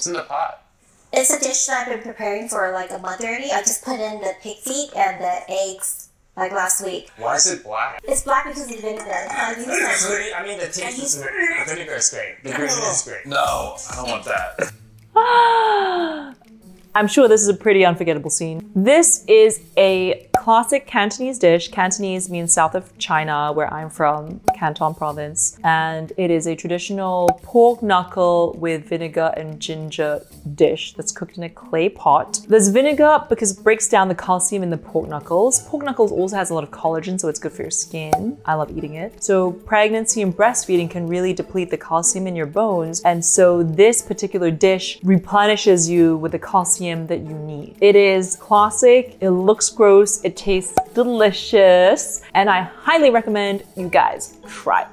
What's in the pot? It's a dish that I've been preparing for like a month already. I just put in the pig feet and the eggs like last week. Why is it black? It's black because of the vinegar. I It's really- I mean, the taste is the vinegar is great. The gravy is great. No, I don't want that. I'm sure this is a pretty unforgettable scene. This is a classic Cantonese dish. Cantonese means south of China, where I'm from, Canton province. And it is a traditional pork knuckle with vinegar and ginger dish that's cooked in a clay pot. There's vinegar because it breaks down the calcium in the pork knuckles. Pork knuckles also has a lot of collagen, so it's good for your skin. I love eating it. So pregnancy and breastfeeding can really deplete the calcium in your bones. And so this particular dish replenishes you with the calcium that you need. It is classic, it looks gross, it tastes delicious, and I highly recommend you guys try it.